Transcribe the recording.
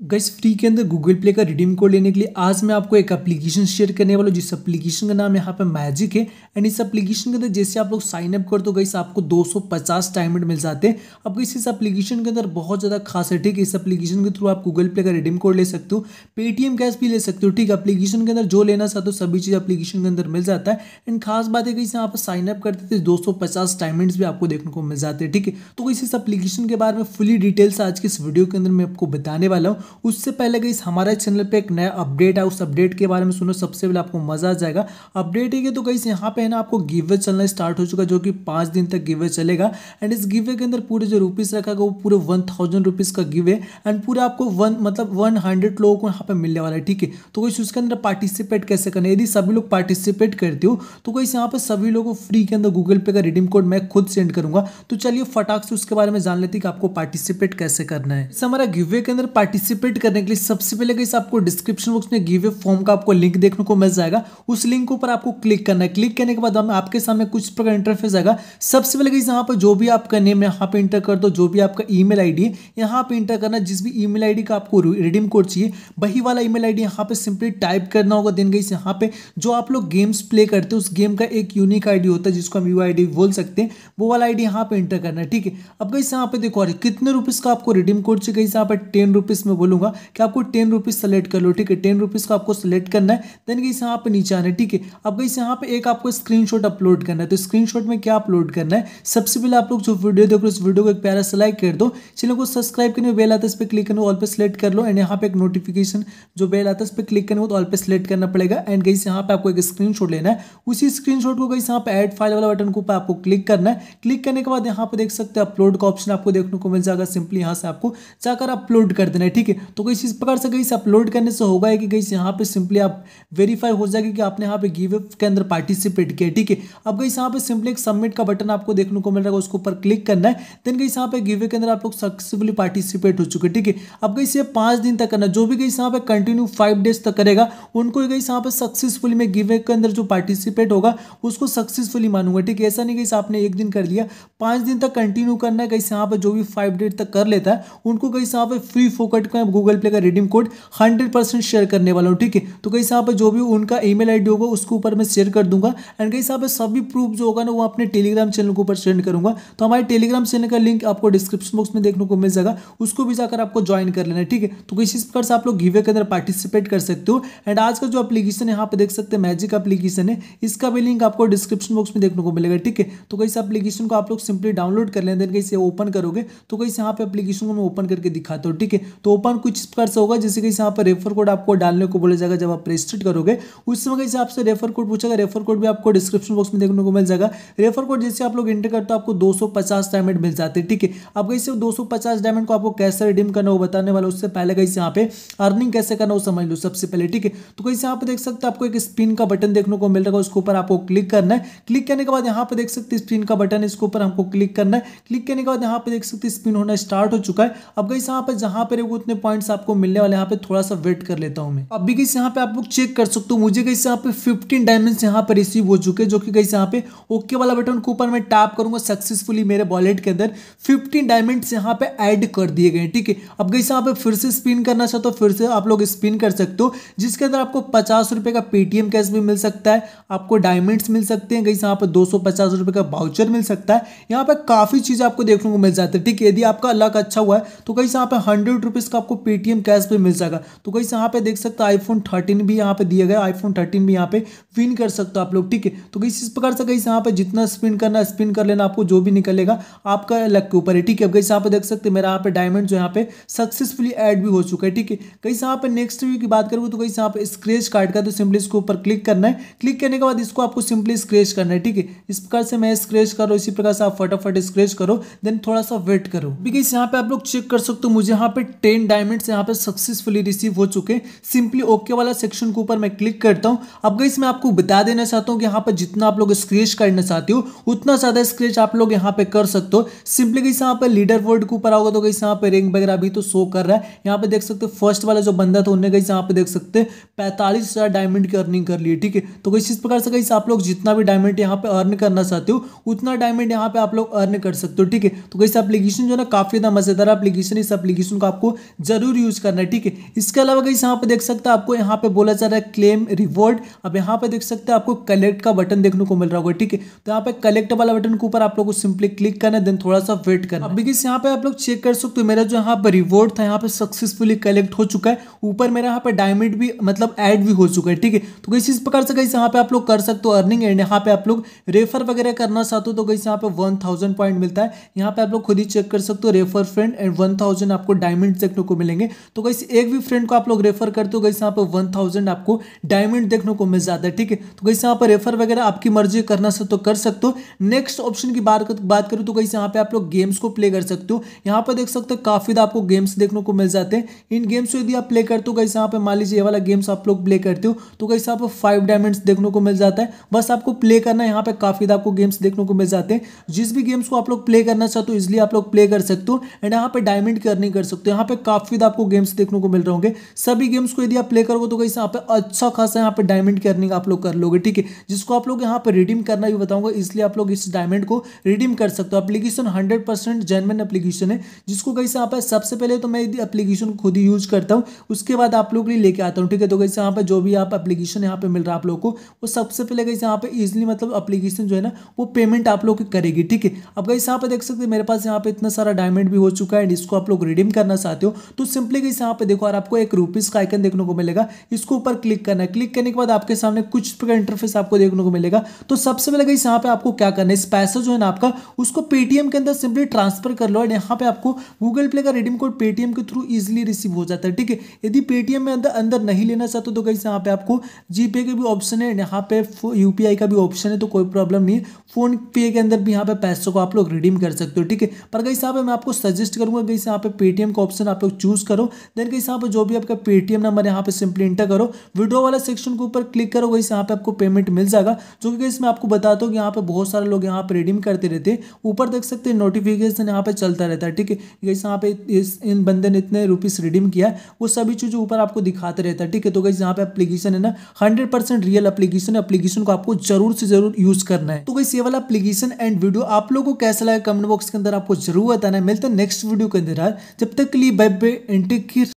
Gas free के अंदर Google Play का रिडीम कोड लेने के लिए आज मैं आपको एक एप्लीकेशन शेयर करने वाला हूँ, जिस एप्लीकेशन का नाम यहाँ पे मैजिक है। एंड इस एप्लीकेशन के अंदर जैसे आप लोग साइन अप कर दो गैस आपको 250 डायमंड मिल जाते हैं। अब गैस इस एप्लीकेशन के अंदर बहुत ज़्यादा खास है, ठीक है? इस एप्लीकेशन के थ्रू आप गूगल प्ले का रिडीम कोड ले सकते हो। पेटीएम कैश भी ले सकते हो, ठीक एप्लीकेशन के अंदर जो लेना चाहते हो, सभी चीज़ एप्लीकेशन के अंदर मिल जाता है। एंड खास बात है कि यहाँ पर साइन अप करते थे, दो डायमंड्स भी आपको देखने को मिल जाते हैं, ठीक है? तो इस एप्लीकेशन के बारे में फुली डिटेल्स आज के इस वीडियो के अंदर मैं आपको बताने वाला हूँ। उससे पहले गाइस हमारे चैनल पे एक नया अपडेट है उस अपडेट के बारे में सुनो, सबसे पहले आपको मज़ा आ जाएगा। अपडेट है तो गाइस यहाँ पे है ना आपको गिवे चलना स्टार्ट हो चुका, जो कि पाँच दिन तक गिवे चलेगा। एंड इस गिवे के अंदर पूरे जो रुपीज़ रखा गया, वो पूरे वन थाउज़ेंड रुपीज़ का गिवे एंड पूरा आपको वन मतलब वन हंड्रेड लोगों को यहाँ पे मिलने वाला है, ठीक है? तो कोई उसके अंदर पार्टिसिपेट कैसे करना है? यदि सभी लोग पार्टिसिपेट करते हो तो कोई यहाँ पे सभी लोगों फ्री के अंदर गूगल पे का रिडीम कोड मैं खुद सेंड करूँगा। तो चलिए फटाक से उसके बारे में जान लेते कि आपको पार्टिसिपेट कैसे करना है। हमारा गिवे के अंदर पार्टिसिपेट करने के लिए सबसे पहले कैसे आपको डिस्क्रिप्शन बॉक्स में गिवे फॉर्म का आपको लिंक देखने को मिल जाएगा। उस लिंक के ऊपर आपको क्लिक करना है। क्लिक करने के बाद आपके सामने कुछ प्रकार इंटरफेस आएगा। सबसे पहले कैसे यहाँ पर जो भी आपका नेम यहाँ पे इंटर कर दो, जो भी आपका ईमेल आईडी है, यहाँ पे इंटर करना जिस भी ईमेल आईडी का आपको रिडीम कोड चाहिए, वही वाला ईमेल आईडी यहाँ पे सिंपली टाइप करना होगा। देन गई यहाँ पे जो आप लोग गेम्स प्ले करते हो, उस गेम का एक यूनिक आईडी होता है, जिसको हम यू आई बोल सकते हैं, वो वाला आईडी यहाँ पे इंटर करना है। ठीक है? अब गई यहाँ पे देखो कितने रुपीज़ का आपको रिडीम कोड चाहिए? यहाँ पे टेन रुपीज़ में बोलूँगा कि आपको टेन रुपीज़ सेलेक्ट कर लो, ठीक है? टेन रुपीज़ का आपको सेलेक्ट करना है देन गई यहाँ पे नीचे आना है, ठीक है? अब गई यहाँ पे एक आपको स्क्रीनशॉट अपलोड करना है। तो स्क्रीनशॉट में क्या अपलोड करना है? सबसे पहले आप लोग जो वीडियो देखो इस वीडियो को एक प्यारा से लाइक कर दो। चैनल को सब्सक्राइब करने बेल आता है इस पर क्लिक करना ऑल पे सिलेक्ट कर लो एंड यहाँ पे एक नोटिफिकेशन जो बेल आता है इस पर क्लिक करना तो ऑल पे सिलेक्ट करना पड़ेगा। एंड गई यहाँ पे आपको एक स्क्रीन लेना है। उसी स्क्रीन को गई यहाँ पे एड फ़ाइल वाला बटन को आपको क्लिक करना है। क्लिक करने के बाद यहाँ पे देख सकते हैं अपलोड का ऑप्शन आपको देखने को मिल जाएगा। सिंपली यहाँ से आपको जाकर अपलोड कर देना है, ठीक है? तो गई इस प्रकार से गई अपलोड करने से होगा कि गई यहाँ पे सिंपली आप वेरीफाई हो जाएगी कि आपने यहाँ पे गिव के अंदर पार्टिसिपेट किया, ठीक है? अब गई यहाँ पे सिंपली एक सबमिट का बटन आपको देखने को मिल रहा है, उसके ऊपर क्लिक करना है देन गई यहाँ पे गिवे के अंदर आप लोग सक्सेसफुली पार्टिसिपेट हो चुके ठीक है? अब गई से पाँच दिन तक करना जो भी गई यहाँ पे कंटिन्यू फाइव डेज़ तक करेगा, उनको गई यहाँ पे सक्सेसफुली में गिवे के अंदर जो पार्टिसिपेट होगा, उसको सक्सेसफुली मानूँगा, ठीक है? ऐसा नहीं गई आपने एक दिन कर लिया, पाँच दिन तक कंटिन्यू करना है, गई यहाँ पे जो भी फाइव डेज़ तक कर लेता है, उनको गई यहाँ पे फ्री फोकट का गूगल प्ले का redeem code hundred percent share करने वाला हूँ, ठीक है? तो कहीं पे जो भी उनका ईमेल आईडी होगा, उसके ऊपर मैं शेयर कर दूँगा। एंड कहीं पे सभी प्रूफ जो होगा ना, वो अपने टेलीग्राम चैनल के ऊपर सेंड करूँगा। तो हमारे टेलीग्राम चैनल का लिंक आपको डिस्क्रिप्शन बॉक्स में देखने को मिल जाएगा। उसको भी जाकर आपको ज्वाइन कर लेना ठीक है? तो किसी प्रकार से आप लोग गिवे के अंदर पार्टिसिपेट कर सकते हो। एंड आज का जो अपलीकेशन है, यहाँ पे देख सकते हैं मैजिक अपलीकेशन है। इसका भी लिंक आपको डिस्क्रिप्शन बॉक्स में देखने को मिलेगा, ठीक है? तो कहीं अपलीकेशन को आप लोग सिंपली डाउनलोड कर लें कहीं ओपन करोगे तो कहीं यहाँ पे अपलीकेशन को मैं ओपन करके दिखाता हूँ, ठीक है? तो ओपन कुछ इस प्रकार से होगा, जैसे कि यहाँ पर रेफर कोड आपको डालने को बोला जाएगा, जब आप रजिस्टर्ड करोगे, उस समय कैसे आपसे रेफर कोड पूछेगा रेफर कोड भी आपको डिस्क्रिप्शन बॉक्स में देखने को मिल जाएगा। रेफर कोड जैसे आप लोग एंटर करते हो, आपको 250 डायमंड मिल जाते हैं, ठीक है? अब कैसे 250 डायमंड को आपको कैसे रिडीम करना वो बताने वाला उससे पहले कैसे यहाँ पे अर्निंग कैसे करना वो समझ लो सबसे पहले, ठीक है? तो कैसे यहाँ पे देख सकते आपको एक स्पिन का बटन देखने को मिल रहा उसके ऊपर आपको क्लिक करना है। क्लिक करने के बाद यहाँ पे देख सकते स्पिन का बटन इसके ऊपर हमको क्लिक करना है। क्लिक करने के बाद यहाँ पे देख सकते स्पिन होना स्टार्ट हो चुका है। अब कैसे यहाँ पे जहाँ पे उतने पॉइंट्स आपको मिलने वाले यहाँ पे थोड़ा सा वेट कर लेता हूँ मैं। अभी कैसे यहाँ पे आप लोग चेक कर सकते हो। मुझे कैसे यहाँ पे फिफ्टीन डायमंड यहाँ पे रिसीव हो चुके जो कि कैसे यहाँ पे ओके वाला बटन के ऊपर मैं टैप करूँगा सक्सेसफुली मेरे वॉलेट के अंदर। फिफ्टीन डायमंड यहाँ पे ऐड कर दिए गए ठीक है? अब कैसे यहाँ पे फिर से स्पिन करना चाहते हो, फिर से आप लोग स्पिन कर सकते हो। जिसके अंदर आपको पचास रुपए का पेटीएम कैश भी मिल सकता है, आपको डायमंड्स मिल सकते हैं। कैसे यहाँ पे दो सौ पचास रुपए का बाउचर मिल सकता है। यहाँ पे काफ़ी चीज़ें आपको देखने को मिल जाती है, ठीक है? यदि आपका लक अच्छा हुआ है तो कैसे यहाँ पे हंड्रेड रुपीज़ का आपको पेटीएम कैश भी मिल जाएगा तो कहीं यहाँ पे देख सकते हो आईफोन थर्टीन भी यहाँ पे दिया गया आईफोन थर्टीन भी यहाँ पे विन कर सकते हो आप लोग ठीक है तो कैसे इस प्रकार से कैसे यहाँ पे जितना स्पिन करना स्पिन कर लेना आपको जो भी निकलेगा आपका लक के ऊपर है ठीक है अब कैसे यहाँ पे देख सकते हैं मेरा यहाँ पे डायमंड जो यहाँ पे सक्सेसफुली ऐड भी हो चुका है ठीक है कैसे यहाँ पे नेक्स्ट व्यू की बात करूँ तो कहीं यहाँ पे स्क्रेच कार्ड का तो सिंपली इसके ऊपर क्लिक करना है क्लिक करने के बाद इसको आपको सिंपली स्क्रेच करना है ठीक है इस प्रकार से मैं स्क्रेच करो इसी प्रकार से आप फटाफट स्क्रेच करो देन थोड़ा सा वेट करो बिकॉज़ यहाँ पे आप लोग चेक कर सकते हो मुझे यहाँ पे टेन डायमंड्स यहाँ पे सक्सेसफुली रिसीव हो चुके सिंपली ओके वाला सेक्शन के ऊपर मैं क्लिक करता हूँ। अब गई मैं आपको बता देना चाहता हूँ कि यहाँ पर जितना आप लोग स्क्रेच करना चाहते हो, उतना ज़्यादा स्क्रेच आप लोग यहाँ पे कर सकते हो। सिंपली कहीं यहाँ पे लीडर बोर्ड के ऊपर आओगे तो कहीं यहाँ पे रैंक वगैरह अभी तो शो कर रहा है। यहाँ पे देख सकते हो फ़र्स्ट वाला जो बंदा था उन्हें कहीं यहाँ पे देख सकते हैं, पैंतालीस हज़ार डायमंड की अर्निंग कर ली, ठीक है? तो कहीं इस प्रकार से कहीं आप लोग जितना भी डायमंड यहाँ पे अर्न करना चाहते हो, उतना डायमंड यहाँ पे आप लोग अर्न कर सकते हो, ठीक है? तो कहीं एप्लीकेशन जो है ना, काफ़ी ज़्यादा मज़ेदार एप्लीकेशन इस एप्लीकेशन को आपको ज़रूर यूज़ करना है ठीक है इसके अलावा गई यहाँ पे देख सकते हैं आपको यहाँ पे बोला जा रहा है क्लेम रिवॉर्ड अब यहाँ पे देख सकते हैं आपको कलेक्ट का बटन देखने को मिल रहा होगा ठीक है तो यहाँ पे कलेक्ट वाला बटन के ऊपर आप लोग को सिंपली क्लिक करना है देन थोड़ा सा वेट करना अब बिकॉज़ यहाँ पे आप लोग चेक कर सकते हो मेरा जो यहाँ पे रिवॉर्ड था यहाँ पे सक्सेसफुली कलेक्ट हो चुका है ऊपर मेरा यहाँ पे डायमंड भी मतलब ऐड भी हो चुका है ठीक है तो गई इस प्रकार से गई यहाँ पे आप लोग कर सकते हो अर्निंग एंड यहाँ पे आप लोग रेफर वगैरह करना चाहते हो तो गई यहाँ पे वन पॉइंट मिलता है यहाँ पे आप लोग खुद ही चेक कर सकते हो रेफर फ्रेंड एंड वन आपको डायमंड देखने को मिलेंगे। तो गई एक भी फ्रेंड को आप लोग रेफर करते हो गई यहाँ पे वन थाउज़ेंड आपको डायमंड देखने को मिल जाता है, ठीक है? तो गई यहाँ पे रेफर वगैरह आपकी मर्ज़ी करना सकते तो कर सकते हो। नेक्स्ट ऑप्शन की बात बात करूँ तो गई यहाँ पे आप लोग गेम्स को प्ले कर सकते हो। यहाँ पे देख सकते हो काफ़ी आपको गेम्स देखने को मिल जाते हैं। इन गेम्स को यदि आप प्ले करते हो गई यहाँ पे मान लीजिए ये वाला गेम्स आप लोग प्ले करते हो तो गई यहाँ पे फाइव डायमंड्स देखने को मिल जाता है। बस आपको प्ले करना यहाँ पे काफ़ी आपको गेम्स देखने को मिल जाते हैं। जिस भी गेम्स को आप लोग प्ले करना चाहते हो, इसलिए आप लोग प्ले कर सकते हो। एंड यहाँ पे डायमंड की अर्निंग कर सकते हो। यहाँ पे काफ़ी आपको गेम्स देखने को मिल रहे होंगे। सभी गेम्स को यदि आप प्ले करोगे तो कहीं यहाँ पे अच्छा खासा यहाँ पे डायमंड की अर्निंग आप लोग कर लोगे, ठीक है? जिसको आप लोग यहाँ पे रिडीम करना भी बताऊँगा, इसलिए आप लोग इस डायमंड को रिडीम कर सकते हो। Application hundred percent genuine application है, जिसको कहीं यहाँ पे सबसे पहले तो मैं एप्लीकेशन खुद ही यूज़ करता हूँ, उसके बाद आप लोग लेके आता हूँ, ठीक है? तो कहीं यहाँ पे जो भी आप एप्लीकेशन यहाँ पे मिल रहा है आप लोग को, वो सबसे पहले कहीं यहाँ पे इजिली मतलब एप्लीकेशन जो है ना, वो पेमेंट आप लोग करेगी, ठीक है? अब कहीं यहाँ पे देख सकते हैं, मेरे पास यहाँ पे इतना सारा डायमंड भी हो चुका है इसको आप लोग रिडीम करना चाहते हो तो सिंपली कहीं यहाँ पे देखो, और आपको एक रुपीज़ का आइकन देखने को मिलेगा। इसको ऊपर क्लिक करना है। क्लिक करने के बाद आपके सामने कुछ प्रकार इंटरफेस आपको देखने को मिलेगा। तो सबसे पहले कहीं यहाँ पे आपको क्या करना है? इस पैसा जो है ना आपका, उसको पेटीएम के अंदर सिंपली ट्रांसफ़र कर लो और यहाँ पे आपको गूगल प्ले का रिडीम कोड पेटीएम के थ्रू इजिली रिसीव हो जाता है, ठीक है? यदि पेटीएम में अंदर अंदर नहीं लेना चाहते तो कहीं यहाँ पे आपको जीपे के भी ऑप्शन है, यहाँ पे यूपीआई का भी ऑप्शन है तो कोई प्रॉब्लम नहीं है। फ़ोन पे के अंदर भी यहाँ पे पैसों को आप लोग रिडीम कर सकते हो, ठीक है? पर कहीं यहाँ पे मैं आपको सजेस्ट करूँगा कहीं यहाँ पे पेटीएम का ऑप्शन आप लोग चूज़ करो देन कहीं यहाँ पे जो भी आपका पेटीएम नंबर यहाँ पे सिंपली इंटर करो। वीडियो वाला सेक्शन के ऊपर क्लिक करो वही यहाँ पे आपको पेमेंट मिल जाएगा। जो कि इसमें आपको बताता हूँ कि यहाँ पे बहुत सारे लोग यहाँ पे रिडीम करते रहते हैं। ऊपर देख सकते हैं नोटिफिकेशन यहाँ पे चलता रहता है, ठीक है? जैसे यहाँ पे इस, इन बंदे ने इतने रुपीज़ रिडीम किया वो सभी चीज़ें ऊपर आपको दिखाते रहता है, ठीक है? तो गई यहाँ पे एप्लीकेशन है ना हंड्रेड रियल एप्लीकेशन एप्लीकेशन को आपको ज़रूर से ज़रूर यूज़ करना है। तो गई ये वाला एप्लीकेशन एंड वीडियो आप लोगों को कैसा लगा? कमेंट बॉक्स के अंदर आपको ज़रूर बताना है। मिलते हैं नेक्स्ट वीडियो के अंदर जब तक के लिए bye bye and take care